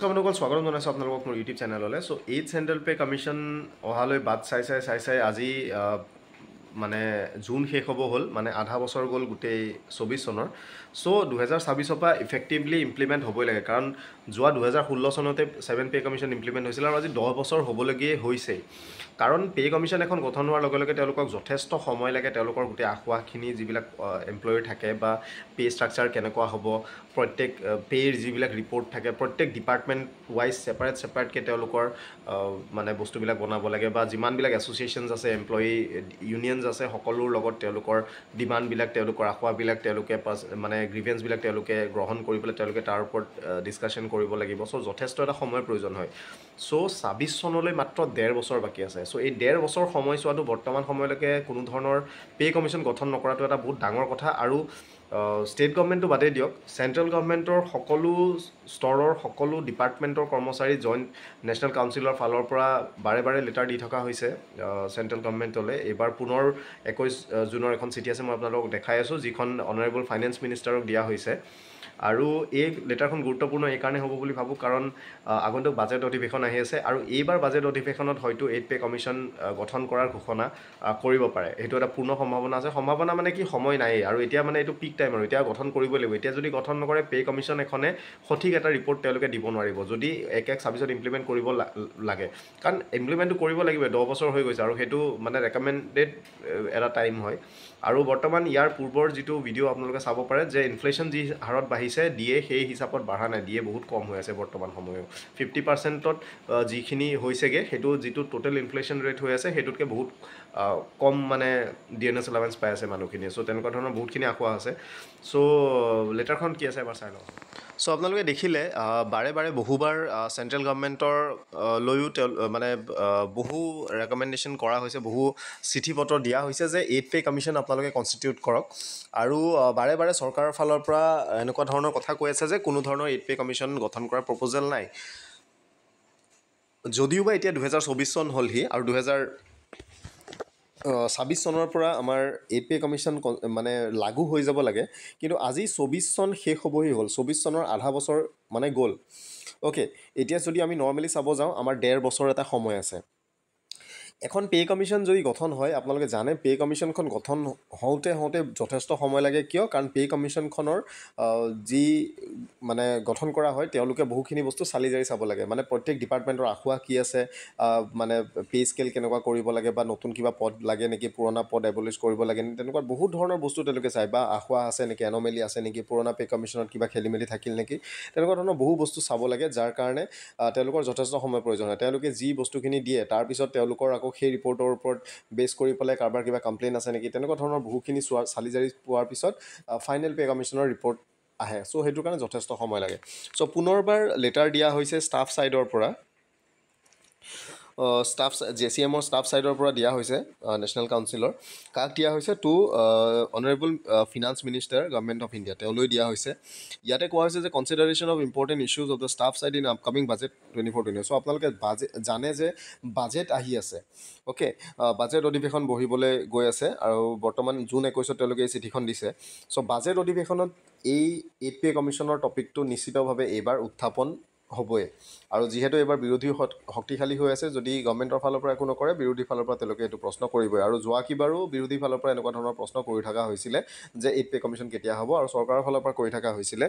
বন্ধুসকল স্বাগতম জনাইছোঁ আপোনালোকক মোৰ YouTube চেনেললৈ so' eight central pay' commission অহালৈ বাট চাই চাই চাই চাই আজি মানে জুন শেষ হ'ব হ'ল মানে আধা বছৰ গ'ল গোটেই চৌবিছ চনৰ। চ' দুহেজাৰ ছাব্বিছৰ পৰা ইফেক্টিভলি ইমপ্লিমেণ্ট হ'বই লাগে। কাৰণ যোৱা দুহেজাৰ ষোল্ল চনতে ছেভেন পে' কমিশ্যন ইমপ্লিমেণ্ট হৈছিল আৰু আজি দহ বছৰ হ'বলগীয়া হৈছেই কাৰণ পে' কমিশ্যন এখন গঠন হোৱাৰ লগে লগে তেওঁলোকক যথেষ্ট সময় লাগে। তেওঁলোকৰ গোটেই আসোঁৱাহখিনি যিবিলাক এমপ্লয়ী থাকে বা পে' ষ্ট্ৰাকচাৰ কেনেকুৱা হ'ব প্ৰত্যেক পে'ৰ যিবিলাক ৰিপৰ্ট থাকে প্ৰত্যেক ডিপাৰ্টমেণ্ট ৱাইজ ছেপাৰেট ছেপাৰেটকৈ তেওঁলোকৰ মানে বস্তুবিলাক বনাব লাগে বা যিমানবিলাক এছ'চিয়েশ্যনছ আছে এমপ্লয়ী ইউনিয়নছ আছে সকলোৰ লগত তেওঁলোকৰ ডিমাণ্ডবিলাক তেওঁলোকৰ আসোঁৱাহবিলাক তেওঁলোকে পাছ- মানে গ্ৰিভেঞ্চবিলাক তেওঁলোকে গ্ৰহণ কৰি পেলাই তেওঁলোকে তাৰ ওপৰত ডিছকাশ্যন কৰিব লাগিব। চ' যথেষ্ট এটা সময়ৰ প্ৰয়োজন হয়। চ' ছাব্বিছ চনলৈ মাত্ৰ ডেৰ বছৰ বাকী আছে। চ' এই ডেৰ বছৰ সময়ছোৱাটো বৰ্তমান সময়লৈকে কোনো ধৰণৰ পে' কমিশ্যন গঠন নকৰাটো এটা বহুত ডাঙৰ কথা আৰু ষ্টেট গভমেণ্টটো বাদেই দিয়ক চেণ্ট্ৰেল গভমেণ্টৰ সকলো স্তৰৰ সকলো ডিপাৰ্টমেণ্টৰ কৰ্মচাৰী জইণ্ট নেশ্যনেল কাউন্সিলৰ ফালৰ পৰা বাৰে বাৰে লেটাৰ দি থকা হৈছে চেণ্ট্ৰেল গভমেণ্টলৈ এইবাৰ পুনৰ একৈছ জুনৰ এখন চিঠি আছে মই আপোনালোকক দেখাই আছোঁ যিখন অনাৰেবল ফাইনেন্স মিনিষ্টাৰক দিয়া হৈছে। আৰু এই লেটাৰখন গুৰুত্বপূৰ্ণ এইকাৰণে হ'ব বুলি ভাবোঁ কাৰণ আগন্তুক বাজেট অধিৱেশন আহি আছে আৰু এইবাৰ বাজেট অধিৱেশনত হয়তো এইট পে' কমিশ্যন গঠন কৰাৰ ঘোষণা কৰিব পাৰে। সেইটো এটা পূৰ্ণ সম্ভাৱনা আছে। সম্ভাৱনা মানে কি? সময় নায়েই। আৰু এতিয়া মানে এইটো পিক টাইম আৰু। এতিয়া গঠন কৰিবই লাগিব। এতিয়া যদি গঠন নকৰে পে' কমিশ্যন এখনে সঠিক এটা ৰিপৰ্ট তেওঁলোকে দিব নোৱাৰিব যদি এক এক ছাব্বিছত ইমপ্লিমেণ্ট কৰিব লাগে। কাৰণ ইমপ্লিমেণ্টটো কৰিব লাগিব। দহ বছৰ হৈ গৈছে আৰু সেইটো মানে ৰেকমেণ্ডেড এটা টাইম হয়। আৰু বৰ্তমান ইয়াৰ পূৰ্বৰ যিটো ভিডিঅ' আপোনালোকে চাব পাৰে যে ইনফ্লেশ্যন যি হাৰত বাঢ়িছে দিয়ে সেই হিচাপত বাঢ়া নাই দিয়ে বহুত কম হৈ আছে বৰ্তমান সময়ত। ফিফটি পাৰ্চেণ্টত যিখিনি হৈছেগৈ সেইটো যিটো টোটেল ইনফ্লেশ্যন ৰেট হৈ আছে সেইটোতকৈ বহুত কম মানে ডি এন এছ এলাৱেঞ্চ পাই আছে মানুহখিনিয়ে চ' তেনেকুৱা ধৰণৰ বহুতখিনি আসোঁৱাহ আছে। চ' লেটাৰখন কি আছে এবাৰ চাই লওঁ। চ' আপোনালোকে দেখিলে বাৰে বাৰে বহুবাৰ চেণ্ট্ৰেল গভমেণ্টৰ লৈও তেওঁ মানে বহু ৰেকমেণ্ডেশ্যন কৰা হৈছে বহু চিঠি পত্ৰ দিয়া হৈছে যে এইট পে' কমিশ্যন আপোনালোকে কনষ্টিটিউট কৰক। আৰু বাৰে বাৰে চৰকাৰৰ ফালৰ পৰা এনেকুৱা ধৰণৰ কথা কৈ আছে যে কোনো ধৰণৰ এইট পে' কমিশ্যন গঠন কৰাৰ প্ৰপ'জেল নাই। যদিওবা এতিয়া দুহেজাৰ চৌবিছ চন হ'লহি আৰু দুহেজাৰ ছাব্বিছ চনৰ পৰা আমাৰ এইট পে' কমিশ্যন কন- মানে লাগু হৈ যাব লাগে। কিন্তু আজি চৌবিছ চন শেষ হ'বহি হ'ল। চৌবিছ চনৰ আধা বছৰ মানে গ'ল। অ'কে এতিয়া যদি আমি নৰ্মেলি চাব যাওঁ আমাৰ ডেৰ বছৰ এটা সময় আছে। এখন পে' কমিশ্যন যদি গঠন হয় আপোনালোকে জানে পে' কমিশ্যনখন গঠন হওঁতে হওঁতে যথেষ্ট সময় লাগে কিয়? কাৰণ পে' কমিশ্যনখনৰ যি মানে গঠন কৰা হয় তেওঁলোকে বহুখিনি বস্তু চালি জাৰি চাব লাগে। মানে প্ৰত্যেক ডিপাৰ্টমেণ্টৰ আসোঁৱাহ কি আছে মানে পে' স্কেল কেনেকুৱা কৰিব লাগে বা নতুন কিবা পদ লাগে নেকি পুৰণা পদ এবলিছ কৰিব লাগে নেকি তেনেকুৱা বহুত ধৰণৰ বস্তু তেওঁলোকে চায়। বা আসোঁৱাহ আছে নেকি এনমেলি আছে নেকি পুৰণা পে' কমিশ্যনত কিবা খেলি মেলি থাকিল নেকি তেনেকুৱা ধৰণৰ বহু বস্তু চাব লাগে যাৰ কাৰণে তেওঁলোকৰ যথেষ্ট সময় প্ৰয়োজন হয়। তেওঁলোকে যি বস্তুখিনি দিয়ে তাৰপিছত তেওঁলোকৰ আকৌ সেই ৰিপৰ্টৰ ওপৰত বেছ কৰি পেলাই কাৰোবাৰ কিবা কমপ্লেইন আছে নেকি তেনেকুৱা ধৰণৰ বহুখিনি চোৱা চালি জাৰি পোৱাৰ পিছত ফাইনেল পে' কমিশ্যনৰ ৰিপৰ্ট আহে। চ' সেইটোৰ কাৰণে যথেষ্ট সময় লাগে। চ' পুনৰবাৰ লেটাৰ দিয়া হৈছে ষ্টাফ ছাইডৰ পৰা। ষ্টাফ জে চি এমৰ ষ্টাফ ছাইডৰ পৰা দিয়া হৈছে নেশ্যনেল কাউন্সিলৰ কাক দিয়া হৈছে? To honourable finance minister government of India তেওঁলৈ দিয়া হৈছে। ইয়াতে কোৱা হৈছে যে consideration of important issues of the staff side in upcoming budget twenty four twenty so' আপোনালোকে বাজেট জানে যে বাজেট আহি আছে। অ'কে বাজেট অধিৱেশন বহিবলৈ গৈ আছে আৰু বৰ্তমান জুন একৈছত তেওঁলোকে এই চিঠিখন দিছে। চ' বাজেট অধিৱেশনত এই এইট পে' কমিশ্যনৰ টপিকটো নিশ্চিতভাৱে এইবাৰ উত্থাপন হ'বই। আৰু যিহেতু এইবাৰ বিৰোধী শক্তিশালী হৈ আছে যদি গভমেণ্টৰ ফালৰ পৰা একো নকৰে বিৰোধী ফালৰ পৰা তেওঁলোকে এইটো প্ৰশ্ন কৰিবই। আৰু যোৱা কিবাৰো বিৰোধী ফালৰ পৰা এনেকুৱা ধৰণৰ প্ৰশ্ন কৰি থকা হৈছিলে যে এইট পে' কমিশ্যন কেতিয়া হ'ব আৰু চৰকাৰৰ ফালৰ পৰা কৰি থকা হৈছিলে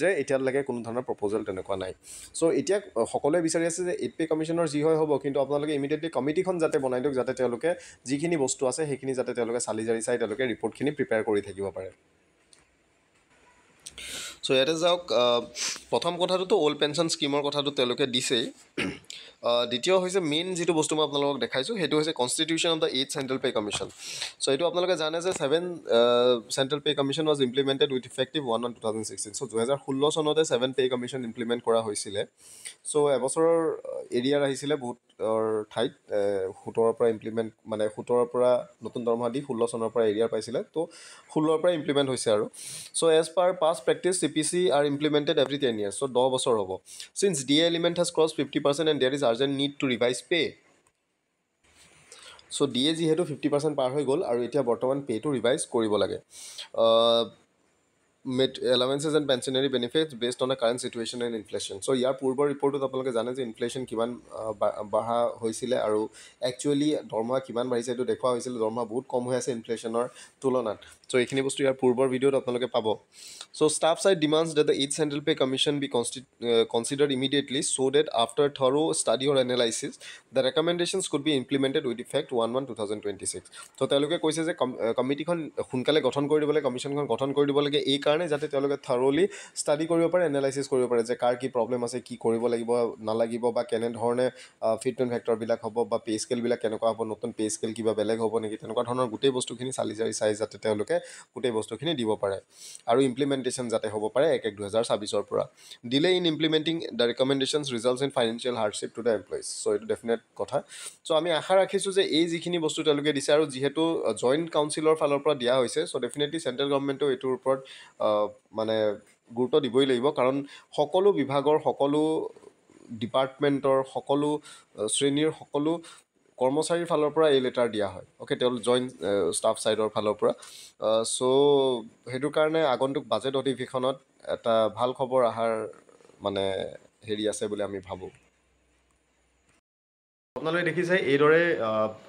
যে এতিয়ালৈকে কোনো ধৰণৰ প্ৰপ'জেল তেনেকুৱা নাই। চ' এতিয়া সকলোৱে বিচাৰি আছে যে এইট পে' কমিশ্যনৰ যি হয় হ'ব কিন্তু আপোনালোকে ইমিডিয়েটলি কমিটিখন যাতে বনাই দিয়ক যাতে তেওঁলোকে যিখিনি বস্তু আছে সেইখিনি যাতে তেওঁলোকে চালি জাৰি চাই তেওঁলোকে ৰিপৰ্টখিনি প্ৰিপেয়াৰ কৰি থাকিব পাৰে। চ' ইয়াতে যাওক প্ৰথম কথাটোতো অল্ড পেঞ্চন স্কীমৰ কথাটো তেওঁলোকে দিছেই। দ্বিতীয় হৈছে মেইন যিটো বস্তু মই আপোনালোকক দেখাইছোঁ সেইটো হৈছে constitution of the eight central pay' commission so' এইটো আপোনালোকে জানে যে seven central pay' commission was implemented with effective one one two thousand sixteen so' দুহেজাৰ ষোল্ল চনতে ছেভেন পে' কমিশ্যন ইমপ্লিমেণ্ট কৰা হৈছিলে। চ' এবছৰৰ এৰিয়াৰ আহিছিলে বহুত ঠাইত সোতৰৰ পৰা ইমপ্লিমেণ্ট মানে সোতৰৰ পৰা নতুন দৰমহা দি ষোল্ল চনৰ পৰা এৰিয়াৰ পাইছিলে। ত' ষোল্লৰ পৰা ইমপ্লিমেণ্ট হৈছে আৰু। So' as per past practice C P C R implemented every ten years so' দহ বছৰ হ'ব। Since the element has cross fifty percent and there is urgent need to revise pay' so' D A যিহেতু fifty percent পাৰ হৈ গ'ল আৰু এতিয়া বৰ্তমান পে'টো ৰিভাইজ কৰিব লাগে। আহ, allowances and pensionary benefits based on the current situation and inflation so' ইয়াৰ পূৰ্বৰ ৰিপৰ্টত আপোনালোকে জানে যে ইনফ্লেশ্যন কিমান বঢ়া হৈছিলে আৰু একচুৱেলি দৰমহা কিমান বাঢ়িছে এইটো দেখুওৱা হৈছিলে। দৰমহা বহুত কম হৈ আছে ইনফ্লেশ্যনৰ তুলনাত। চ' এইখিনি বস্তু ইয়াৰ পূৰ্বৰ ভিডিঅ'ত আপোনালোকে পাব। So' staff side demands that the eight central pay commission be considered immediately so' that after thorough' study or analysis the recommendations could be implemented with effect one one two thousand twenty six ত' তেওঁলোকে কৈছে যে কমিটিখন সোনকালে গঠন কৰি দিব লাগে কমিশ্যনখন গঠন কৰি দিব লাগে এই কাৰণে যাতে তেওঁলোকে থাৰলি ষ্টাডি কৰিব পাৰে এনালাইচিছ কৰিব পাৰে যে কাৰ কি প্ৰব্লেম আছে কি কৰিব লাগিব নালাগিব বা কেনেধৰণে ফিটমেণ্ট ফেক্টৰবিলাক হ'ব বা পে' স্কেলবিলাক কেনেকুৱা হ'ব নতুন পে' স্কেল কিবা বেলেগ হ'ব নেকি তেনেকুৱা ধৰণৰ গোটেই বস্তুখিনি চালি জাৰি চাই যাতে তেওঁলোকে গোটেই বস্তুখিনি দিব পাৰে। আৰু ইমপ্লিমেণ্টেশ্যন যাতে হ'ব পাৰে এক এক দুহেজাৰ ছাব্বিছৰ পৰা। Delay in implementing the recommendations results in financial hardship to the employees so' এইটো ডেফিনেট কথা। চ' আমি আশা ৰাখিছোঁ যে এই যিখিনি বস্তু তেওঁলোকে দিছে আৰু যিহেতু জইণ্ট কাউন্সিলৰ ফালৰ পৰা দিয়া হৈছে চ' ডেফিনেটলি চেণ্ট্ৰেল গভৰ্ণমেণ্টেও এইটোৰ ওপৰত মানে গুৰুত্ব দিবই লাগিব। কাৰণ সকলো বিভাগৰ সকলো ডিপাৰ্টমেণ্টৰ সকলো শ্ৰেণীৰ সকলো কৰ্মচাৰীৰ ফালৰ পৰা এই লেটাৰ দিয়া হয়। অ'কে তেওঁ জইণ্ট ষ্টাফ ছাইডৰ ফালৰ পৰা। চ' সেইটো কাৰণে আগন্তুক বাজেট অধিৱেশনত এটা ভাল খবৰ অহাৰ মানে হেৰি আছে বুলি আমি ভাবোঁ। আপোনালোকে দেখিছে এইদৰে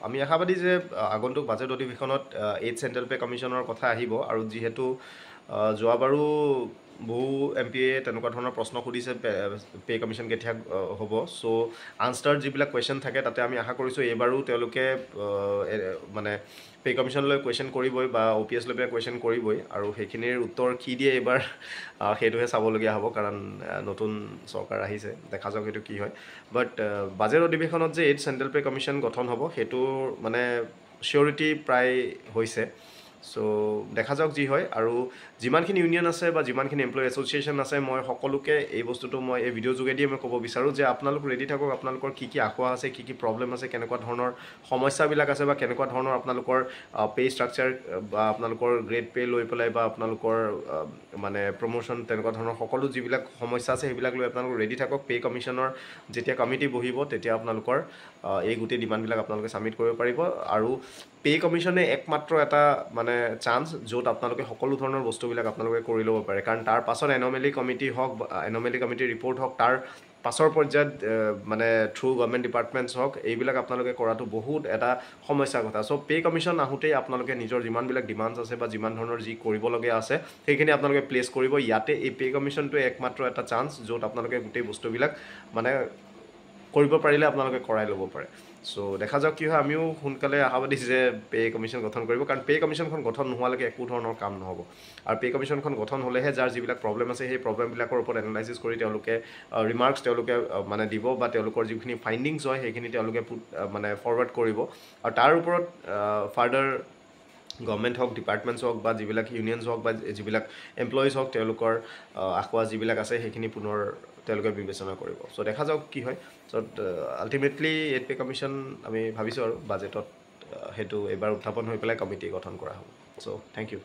আমি আশাবাদী যে আগন্তুক বাজেট অধিৱেশনত এইট চেণ্ট্ৰেল পে' কমিশ্যনৰ কথা আহিব আৰু যিহেতু যোৱাবাৰো বহু এম পিয়ে তেনেকুৱা ধৰণৰ প্ৰশ্ন সুধিছে পে' কমিশ্যন কেতিয়া হ'ব। চ' আনচাৰ যিবিলাক কুৱেশ্যন থাকে তাতে আমি আশা কৰিছোঁ এইবাৰো তেওঁলোকে মানে পে' কমিশ্যনলৈ কুৱেশ্যন কৰিবই বা অ' পি এছ লৈ পেলাই কুৱেশ্যন কৰিবই আৰু সেইখিনিৰ উত্তৰ কি দিয়ে এইবাৰ সেইটোহে চাবলগীয়া হ'ব কাৰণ নতুন চৰকাৰ আহিছে। দেখা যাওক সেইটো কি হয়। বাট বাজেট অধিৱেশনত যে এইট চেণ্ট্ৰেল পে' কমিশ্যন গঠন হ'ব সেইটো মানে চিয়ৰিটি প্ৰায় হৈছে। চ' দেখা যাওক যি হয় আৰু যিমানখিনি ইউনিয়ন আছে বা যিমানখিনি এমপ্লয়ী এছ'চিয়েশ্যন আছে মই সকলোকে এই বস্তুটো মই এই ভিডিঅ' যোগেদিয়ে মই ক'ব বিচাৰোঁ যে আপোনালোক ৰেডি থাকক আপোনালোকৰ কি কি আশা আছে কি কি প্ৰব্লেম আছে কেনেকুৱা ধৰণৰ সমস্যাবিলাক আছে বা কেনেকুৱা ধৰণৰ আপোনালোকৰ পে' ষ্ট্ৰাকচাৰ বা আপোনালোকৰ গ্ৰেড পে' লৈ পেলাই বা আপোনালোকৰ মানে প্ৰমোশ্যন তেনেকুৱা ধৰণৰ সকলো যিবিলাক সমস্যা আছে সেইবিলাক লৈ আপোনালোক ৰেডি থাকক। পে' কমিশ্যনৰ যেতিয়া কমিটি বহিব তেতিয়া আপোনালোকৰ এই গোটেই ডিমাণ্ডবিলাক আপোনালোকে ছাবমিট কৰিব পাৰিব। আৰু পে' কমিশ্যনে একমাত্ৰ এটা মানে চান্স য'ত আপোনালোকে সকলো ধৰণৰ বস্তুবিলাক আপোনালোকে কৰি ল'ব পাৰে। কাৰণ তাৰ পাছত এন'মেলি কমিটি হওক এন'মেলি কমিটিৰ ৰিপৰ্ট হওক তাৰ পাছৰ পৰ্যায়ত মানে থ্ৰু গভৰ্ণমেণ্ট ডিপাৰ্টমেণ্টছ হওক এইবিলাক আপোনালোকে কৰাটো বহুত এটা সমস্যাৰ কথা। চ' পে' কমিশ্যন আহোঁতেই আপোনালোকে নিজৰ যিমানবিলাক ডিমাণ্ডছ আছে বা যিমান ধৰণৰ যি কৰিবলগীয়া আছে সেইখিনি আপোনালোকে প্লেচ কৰিব। ইয়াতে এই পে' কমিশ্যনটোৱে একমাত্ৰ এটা চান্স য'ত আপোনালোকে গোটেই বস্তুবিলাক মানে কৰিব পাৰিলে আপোনালোকে কৰাই ল'ব পাৰে। চ' দেখা যাওক কি হয় আমিও সোনকালে আশাবাদী যে পে' কমিশ্যন গঠন কৰিব কাৰণ পে' কমিশ্যনখন গঠন নোহোৱালৈকে একো ধৰণৰ কাম নহ'ব। আৰু পে' কমিশ্যনখন গঠন হ'লেহে যাৰ যিবিলাক প্ৰব্লেম আছে সেই প্ৰব্লেমবিলাকৰ ওপৰত এনালাইচিছ কৰি তেওঁলোকে ৰিমাৰ্কছ তেওঁলোকে মানে দিব বা তেওঁলোকৰ যিখিনি ফাইণ্ডিংছ হয় সেইখিনি তেওঁলোকে মানে ফৰৱাৰ্ড কৰিব। আৰু তাৰ ওপৰত ফাৰ্ডাৰ গভৰ্ণমেণ্ট হওক ডিপাৰ্টমেণ্টছ হওক বা যিবিলাক ইউনিয়নছ হওক বা যিবিলাক এমপ্লয়িজ হওক তেওঁলোকৰ আখোৱা যিবিলাক আছে সেইখিনি পুনৰ তেওঁলোকে বিবেচনা কৰিব। চ' দেখা যাওক কি হয়। So' ultimately eight pay' commission আমি ভাবিছোঁ আৰু বাজেটত সেইটো এইবাৰ উত্থাপন হৈ পেলাই কমিটি গঠন কৰা হ'ব। চ' থেংক ইউ